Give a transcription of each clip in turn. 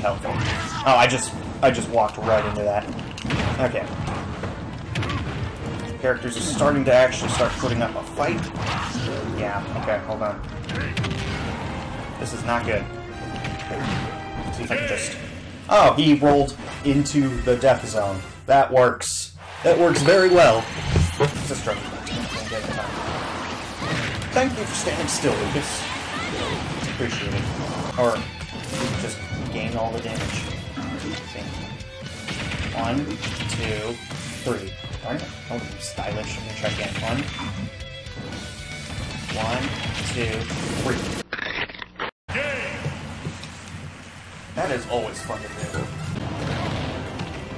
health. Oh, I just I just walked right into that. Okay. Characters are starting to actually start putting up a fight. Yeah, okay, hold on. This is not good. See if I can just... Oh, he rolled into the death zone. That works. That works very well. Struggle. Thank you for standing still, Lucas. It's appreciated. Or, gain all the damage. One, two, three. Darn it. Oh, stylish. I'm gonna try again. One. One, two, three. That is always fun to do.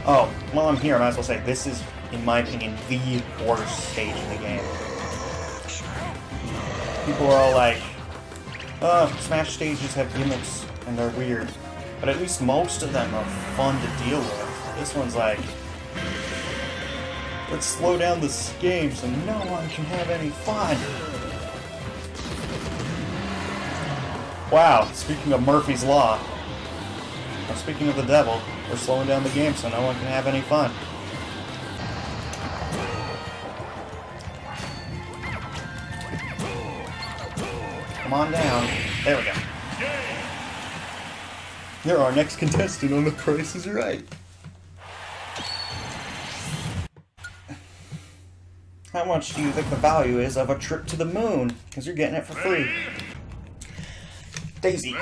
Oh, while I'm here, I might as well say, this is, in my opinion, the worst stage in the game. People are all like, oh, Smash stages have gimmicks, and they're weird. But at least most of them are fun to deal with. This one's like, let's slow down this game so no one can have any fun. Wow, speaking of Murphy's Law, well, speaking of the devil, we're slowing down the game so no one can have any fun. Come on down. There we go. You're our next contestant on The Price is Right. How much do you think the value is of a trip to the moon? Because you're getting it for free. Daisy.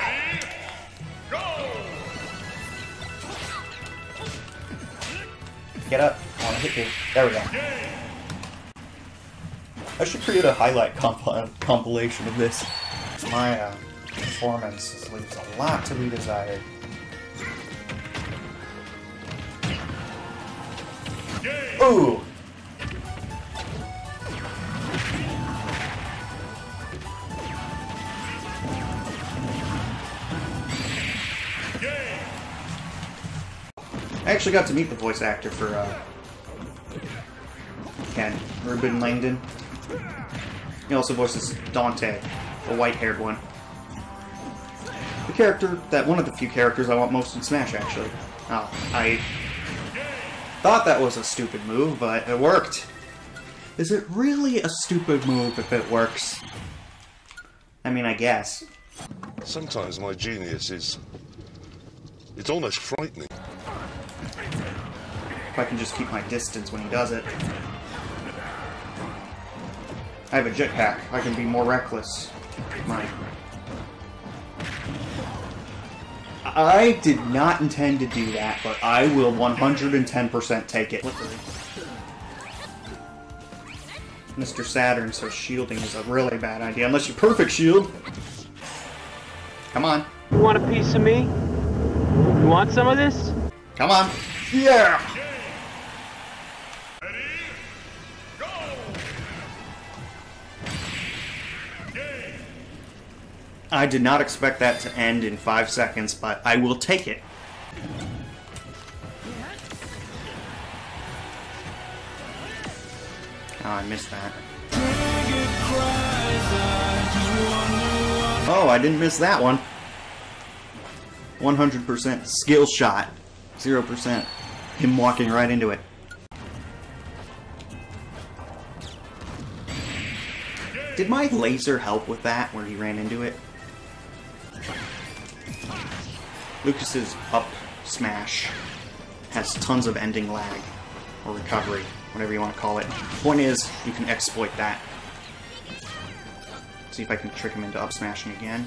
Get up. I want to hit you. There we go. I should create a highlight comp compilation of this. My uh, performance leaves a lot to be desired. Ooh! I actually got to meet the voice actor for uh, Ken, Reuben Langdon. He also voices Dante, the white-haired one. Character, that one of the few characters I want most in Smash, actually. Oh, I thought that was a stupid move, but it worked. Is it really a stupid move if it works? I mean, I guess. Sometimes my genius is... It's almost frightening. If I can just keep my distance when he does it. I have a jetpack. I can be more reckless. My... I did not intend to do that, but I will 110% take it. Mr. Saturn says shielding is a really bad idea, unless you perfect shield. Come on. You want a piece of me? You want some of this? Come on. Yeah! I did not expect that to end in five seconds, but I will take it. Oh, I missed that. Oh, I didn't miss that one. 100% skill shot. 0% him walking right into it. Did my laser help with that, where he ran into it? Lucas's up smash has tons of ending lag, or recovery, whatever you want to call it. Point is, you can exploit that. See if I can trick him into up smashing again.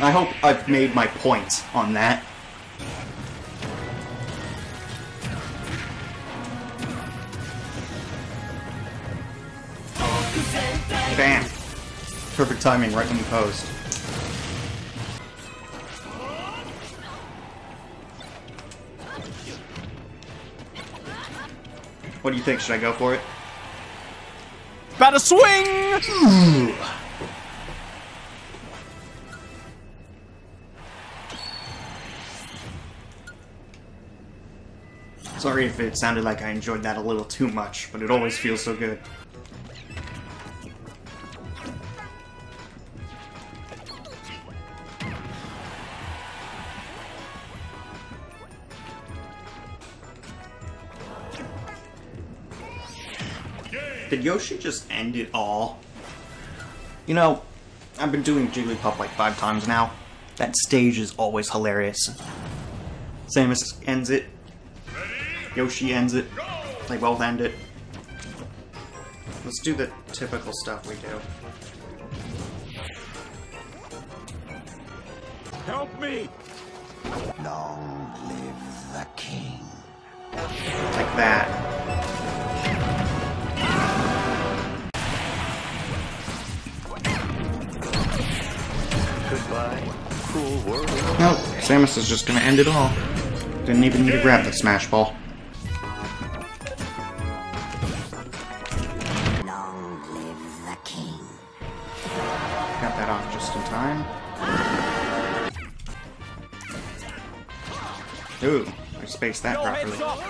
I hope I've made my point on that. Timing right when you posed. What do you think? Should I go for it? About to swing! Sorry if it sounded like I enjoyed that a little too much, but it always feels so good. Did Yoshi just end it all? You know, I've been doing Jigglypuff like five times now. That stage is always hilarious. Samus ends it. Yoshi ends it. They both end it. Let's do the typical stuff we do. Help me! Long live the king. Like that. Samus is just gonna end it all. Didn't even need to grab the Smash Ball. Long live the king. Got that off just in time. Ooh, I spaced that properly. heads up!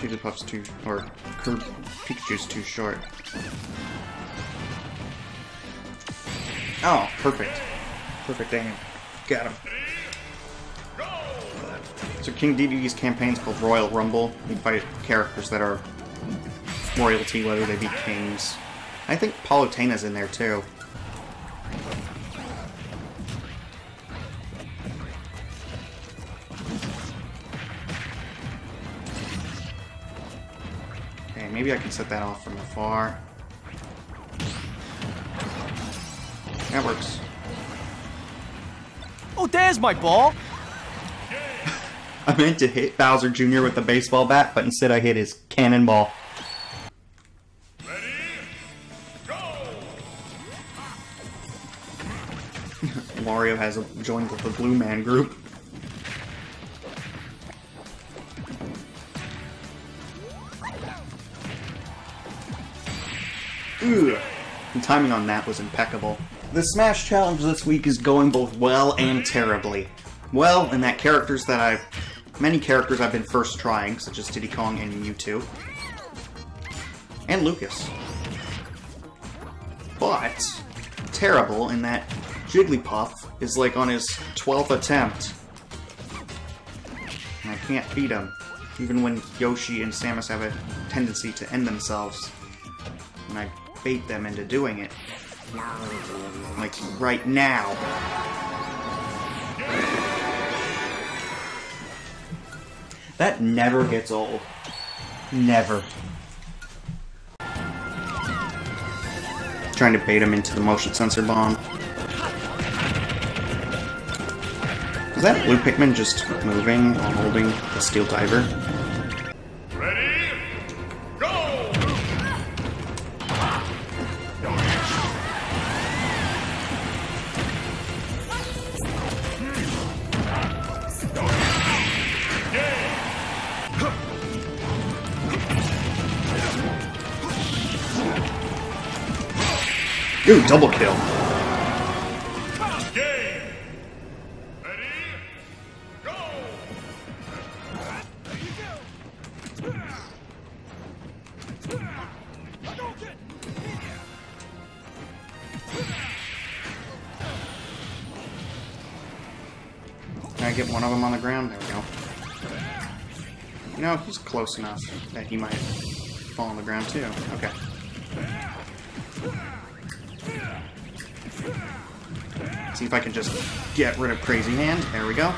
Jigglypuff's too, or Kirby, Pikachu's too short. Oh, perfect. Perfect aim. Got him. So King Dedede's campaign is called Royal Rumble. You fight characters that are royalty, whether they be kings. I think Palutena's in there too. Maybe I can set that off from afar. That works. Oh, there's my ball! I meant to hit Bowser Jr. with the baseball bat, but instead I hit his cannonball. Mario has a, joined with the Blue Man group. The timing on that was impeccable. The Smash Challenge this week is going both well and terribly. Well, in that characters that I've... Many characters I've been first trying, such as Diddy Kong and Mewtwo. And Lucas. But, terrible in that Jigglypuff is like on his 12th attempt. And I can't beat him. Even when Yoshi and Samus have a tendency to end themselves. And I bait them into doing it. Like, right now. That never gets old. Never. Trying to bait him into the motion sensor bomb. Is that blue Pikmin just moving while holding the steel diver? Ooh, double kill. Can I get one of them on the ground? There we go. Know, he's close enough that he might fall on the ground too. Okay. See if I can just get rid of Crazy Hand. There we go.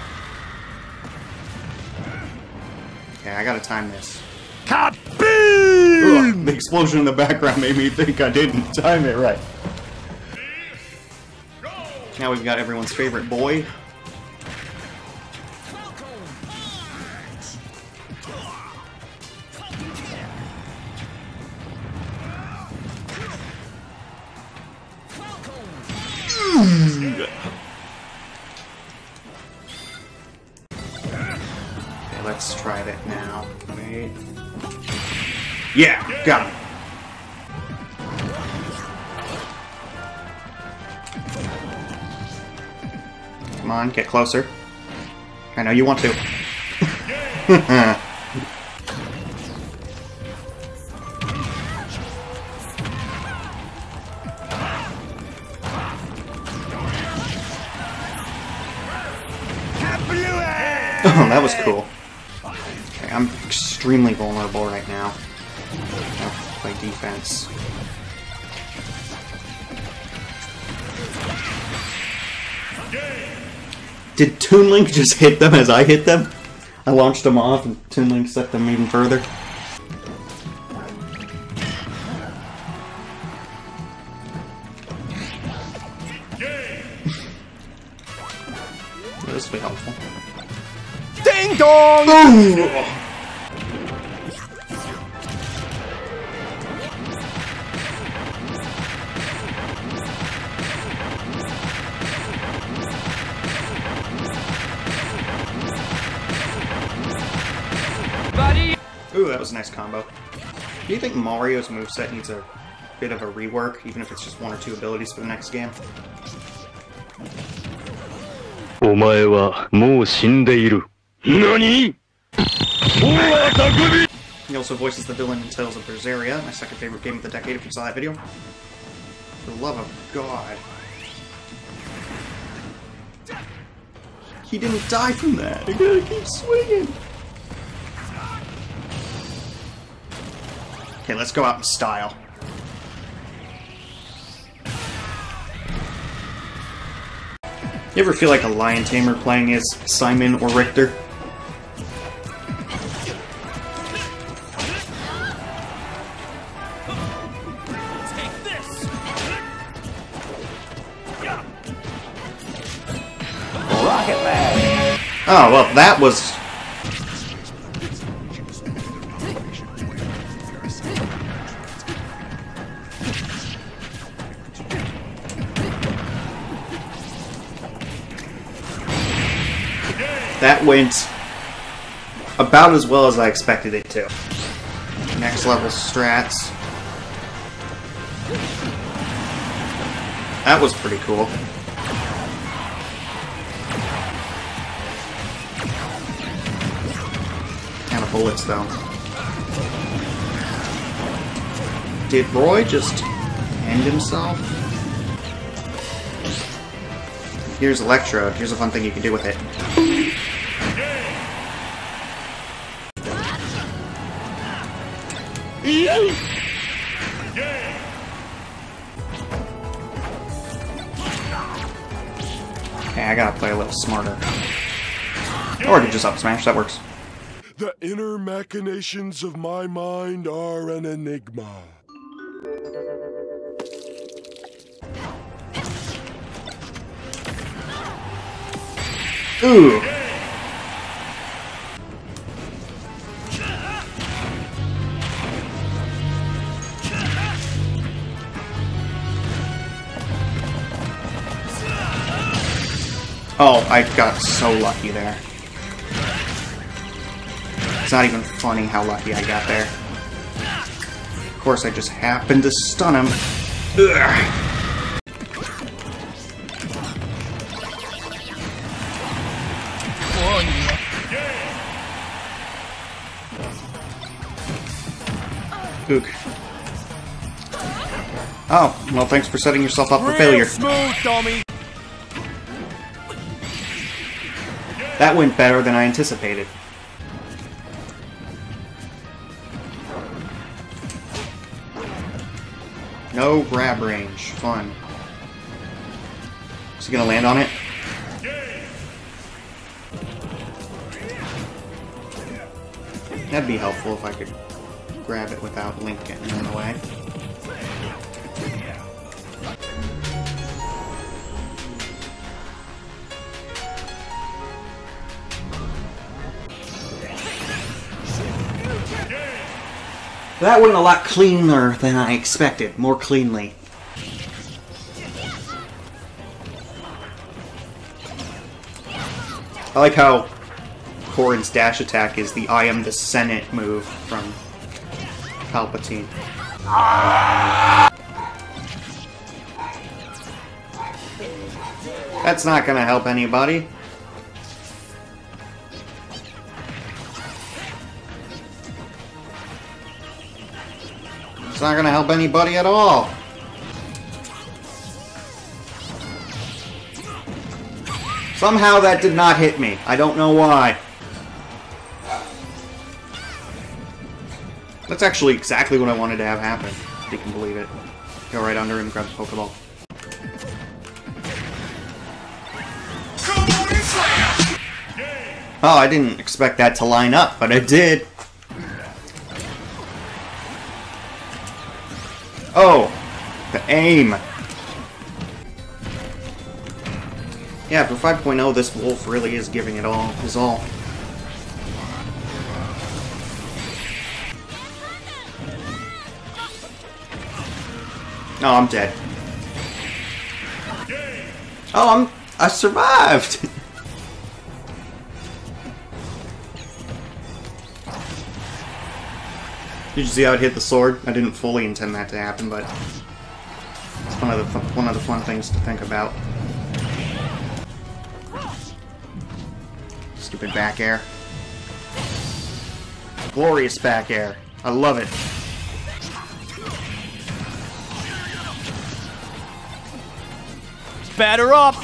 Okay, I gotta time this. Kaboom! the explosion in the background made me think I didn't time it right. Now we've got everyone's favorite boy. Yeah, got him. Come on, get closer. I know you want to. Oh, that was cool. Okay, I'm extremely vulnerable defense. Did Toon Link just hit them as I hit them? I launched them off and Toon Link set them even further. this will be helpful. Ding dong! Ooh! think Mario's moveset needs a bit of a rework, even if it's just one or two abilities for the next game? お前はもう死んでいる。何 He also voices the villain in Tales of Berseria, my second favorite game of the decade if you saw that video. For the love of God. He didn't die from that. I gotta keep swinging. Okay, let's go out in style. You ever feel like a lion tamer playing as Simon or Richter? Oh, well, that was... That went about as well as I expected it to. Next level strats. That was pretty cool. Kind of bullets, though. Did Roy just end himself? Here's Electrode. Here's a fun thing you can do with it. Okay, I gotta play a little smarter. Or I could just up smash, that works. The inner machinations of my mind are an enigma. Ooh. Oh, I got so lucky there. It's not even funny how lucky I got there. Of course, I just happened to stun him. Ugh. Ook. Oh, well, thanks for setting yourself up for failure. smooth, dummy! That went better than I anticipated. No grab range. Fun. Is he gonna land on it? That'd be helpful if I could grab it without Link getting in the way. That went a lot cleaner than I expected. More cleanly. I like how Corrin's dash attack is the I am the Senate move from Palpatine. That's not gonna help anybody. Not gonna help anybody at all. Somehow that did not hit me. I don't know why. That's actually exactly what I wanted to have happen, if you can believe it. Go right under him, grab the Pokeball. Oh, I didn't expect that to line up, but it did. Oh, the aim. Yeah, for 5.0, this wolf really is giving it all, his all. Oh, I'm dead. Oh, I'm... I survived! Did you see how it hit the sword? I didn't fully intend that to happen, but... It's one of the, fun, one of the fun things to think about. Stupid back air. Glorious back air. I love it. Batter up!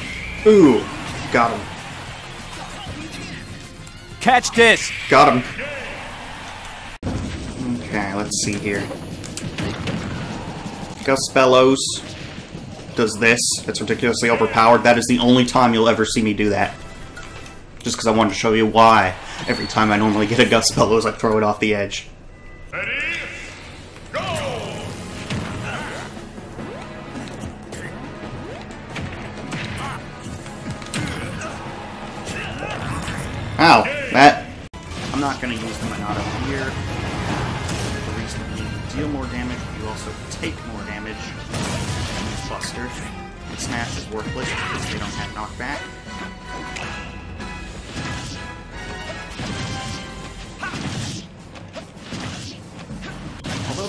Ooh, got him. Catch this! Got him. Let's see here. Gust Bellows does this. It's ridiculously overpowered. That is the only time you'll ever see me do that. Just because I wanted to show you why. Every time I normally get a Gust Bellows, I throw it off the edge.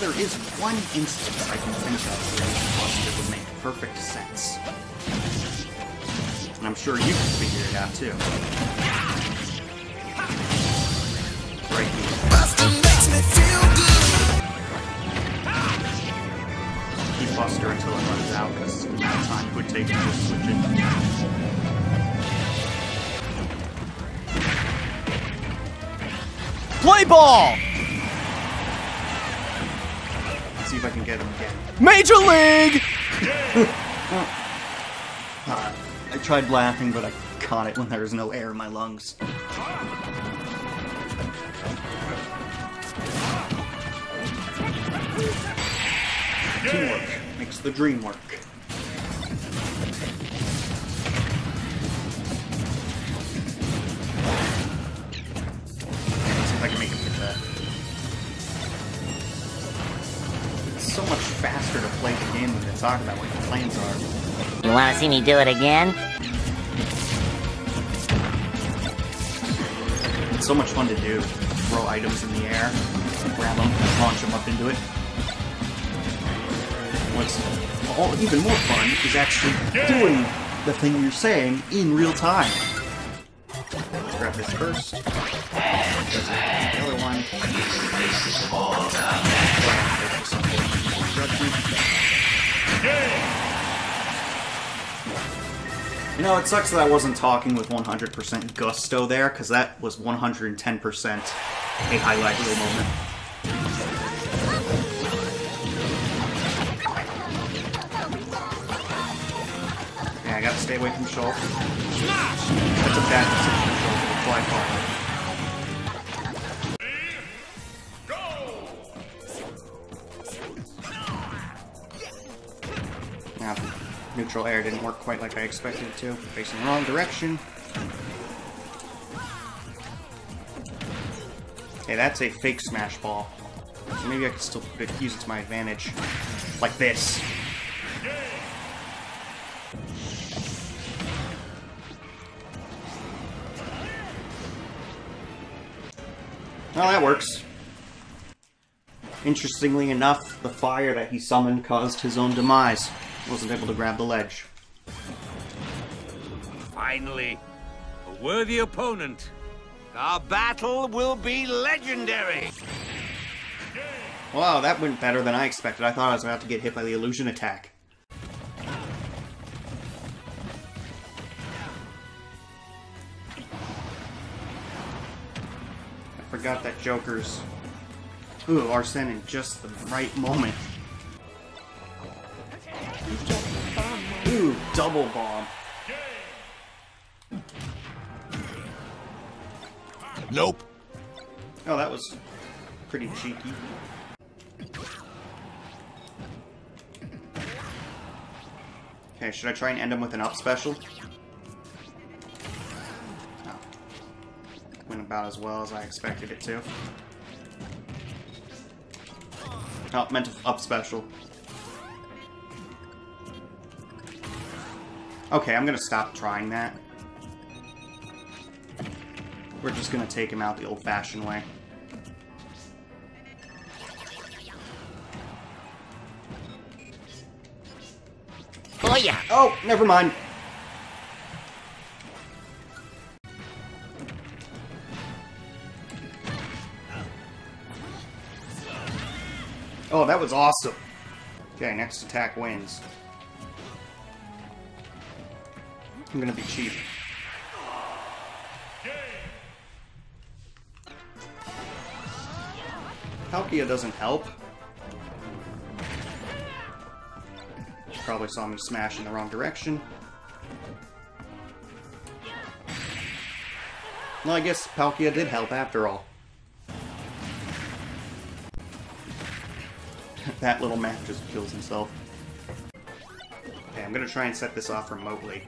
There is one instance I can think of where Buster would make perfect sense. And I'm sure you can figure it out too. Right here. Buster makes me feel good. Keep Buster until it runs out, because the amount of time it would take to just switch it. Play ball! If I can get him again. Major League! Uh, I tried laughing, but I caught it when there was no air in my lungs. Teamwork makes the dream work. Game than to talk about what the plans are. You wanna see me do it again? It's so much fun to do. Throw items in the air, grab them, launch them up into it. What's all, even more fun is actually doing the thing you're saying in real time. Let's grab this first. The other one. You know, it sucks that I wasn't talking with 100% gusto there, because that was 110% a highlight reel moment. Yeah, I gotta stay away from Schultz. That's a bad decision Schultz, by far. Air didn't work quite like I expected it to. Facing the wrong direction. Okay, that's a fake smash ball. So maybe I can still use it to my advantage. Like this. Well, that works. Interestingly enough, the fire that he summoned caused his own demise. Wasn't able to grab the ledge. finally. A worthy opponent. Our battle will be legendary. Wow, that went better than I expected. I thought I was about to get hit by the illusion attack. I forgot that Joker's... Ooh, Arsene in just the right moment. Ooh, double bomb. Nope. Oh, that was pretty cheeky. Okay, should I try and end him with an up special? Oh. No. Went about as well as I expected it to. Oh, meant to up special. Okay, I'm gonna stop trying that. We're just gonna take him out the old-fashioned way. Oh yeah. Oh, never mind. Oh, that was awesome. Okay, next attack wins. I'm gonna be cheap. Palkia doesn't help. Probably saw me smash in the wrong direction. Well, I guess Palkia did help after all. that little man just kills himself. Okay, I'm gonna try and set this off remotely.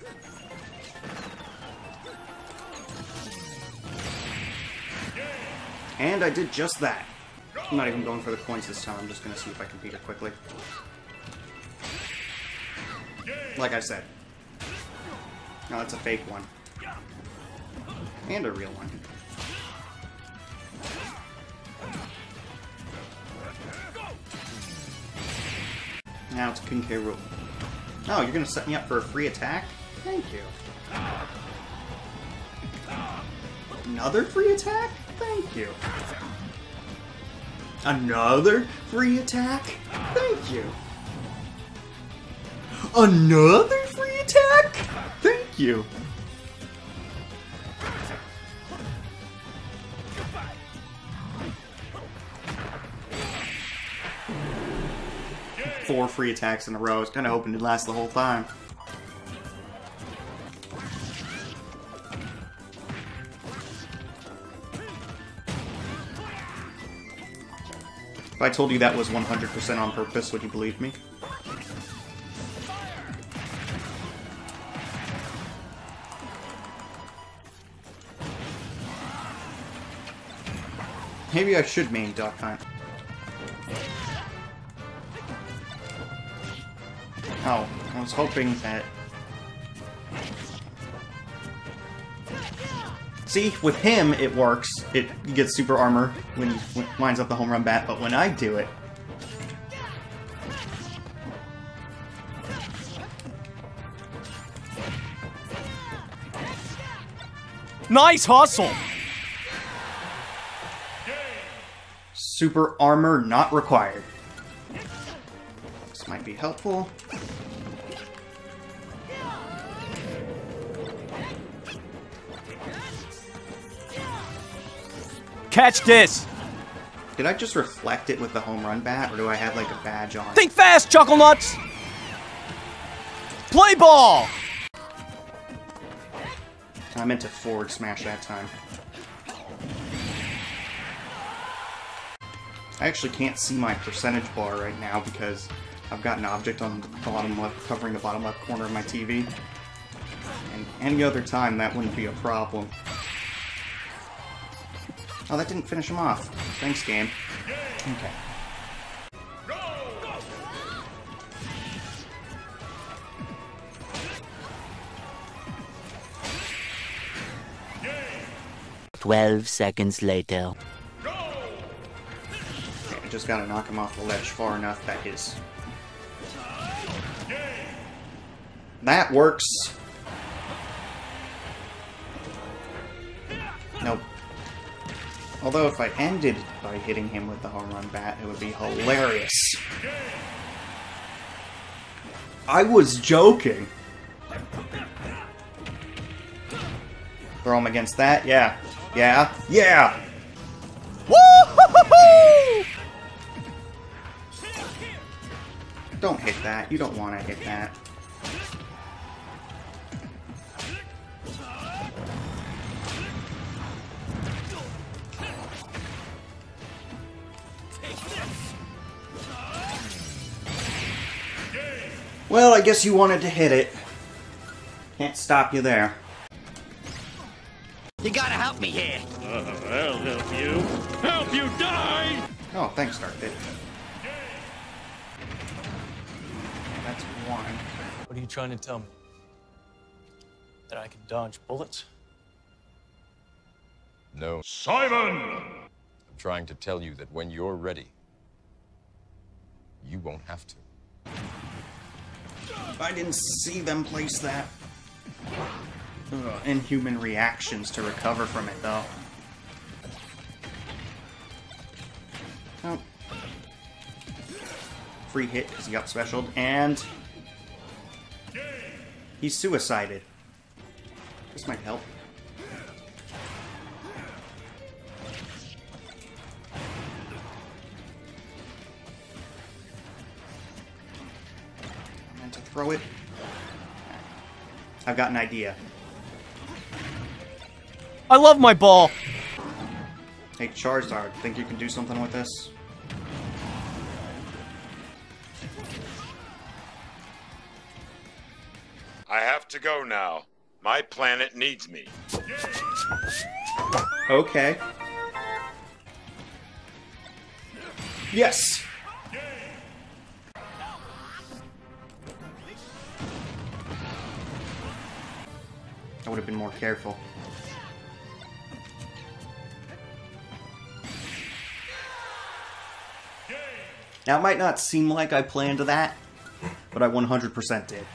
And I did just that. I'm not even going for the coins this time, I'm just gonna see if I can beat her quickly. Like I said. No, that's a fake one. And a real one. Now it's Kinkeru. Oh, you're gonna set me up for a free attack? Thank you. Another free attack? Thank you. Another free attack? Thank you. Another free attack? Thank you. Four free attacks in a row. I was kind of hoping it'd last the whole time. I told you that was 100% on purpose, would you believe me? Maybe I should main Duck Hunt. Oh, I was hoping that... See, with him, it works. It gets super armor when he winds up the home run bat, but when I do it... Nice hustle. Super armor not required. This might be helpful. Catch this. Did I just reflect it with the home run bat, or do I have like a badge on? Think fast, Chuckle Nuts. Play ball. I meant to forward smash that time. I actually can't see my percentage bar right now because I've got an object on the bottom left, covering the bottom left corner of my TV. And any other time, that wouldn't be a problem. Oh, that didn't finish him off. Thanks, game. Okay. Twelve seconds later. Okay, I just gotta knock him off the ledge far enough that his... That works! Nope. Although if I ended by hitting him with the home run bat, it would be hilarious. I was joking. Throw him against that? Yeah. Yeah. Yeah! Woo! Don't hit that. You don't want to hit that. Well, I guess you wanted to hit it. Can't stop you there. You gotta help me here. Oh, I'll help you. Help you die! Oh, thanks, Dark Pit. That's one. What are you trying to tell me? That I can dodge bullets? No. Simon! I'm trying to tell you that when you're ready, you won't have to. I didn't see them place that. Ugh, inhuman reactions to recover from it, though. Oh. Free hit because he got specialed, and he's suicided. This might help. Throw it. I've got an idea. I love my ball. Hey, Charizard, think you can do something with this? I have to go now. My planet needs me. Okay. Yes! I would have been more careful. Now, it might not seem like I planned that, but I 100% did.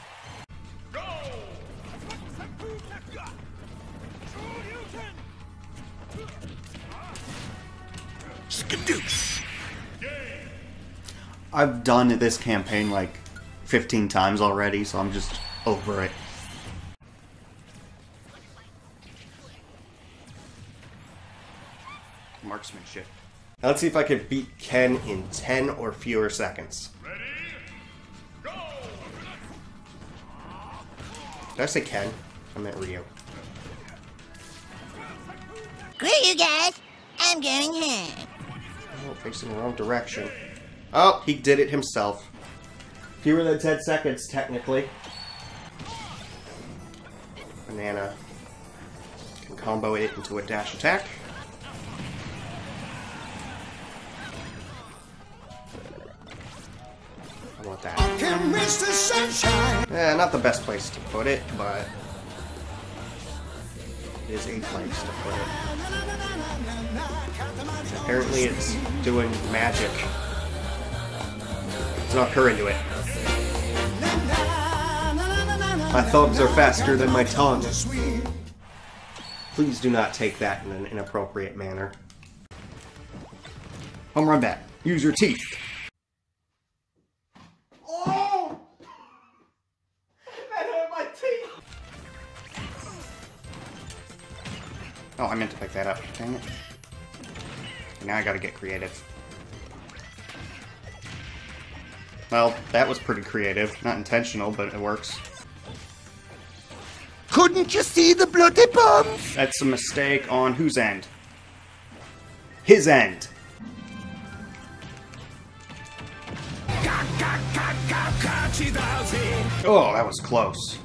I've done this campaign like 15 times already, so I'm just over it. Now let's see if I can beat Ken in 10 or fewer seconds. Ready? Go! Did I say Ken? I meant Ryu. Screw you guys. I'm going home. Oh, facing the wrong direction. Oh, he did it himself. Fewer than 10 seconds, technically. Banana can combo it into a dash attack. That. Yeah, eh, not the best place to put it, but it is a place to put it. Apparently it's doing magic. Let's knock her into it. My thumbs are faster than my tongue. Please do not take that in an inappropriate manner. Home run bat. Use your teeth. Oh, I meant to pick that up. Dang it. Now I gotta get creative. Well, that was pretty creative. Not intentional, but it works. Couldn't you see the bloody bombs? That's a mistake on whose end? His end. Oh, that was close.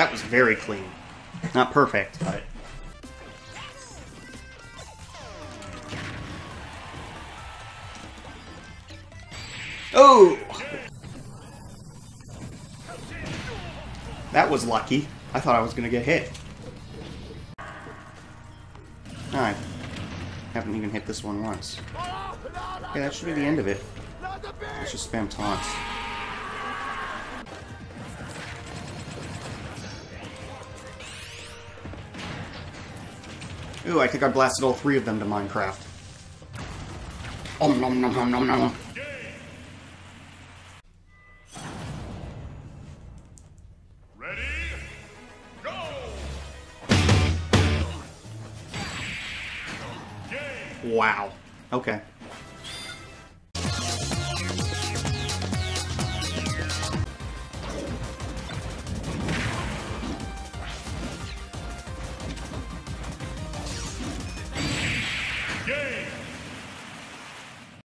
That was very clean. Not perfect, but. Oh! That was lucky. I thought I was gonna get hit. I haven't even hit this one once. Okay, that should be the end of it. Let's just spam taunts. Ooh, I think I blasted all three of them to Minecraft. Om nom nom nom nom nom. Wow. Okay.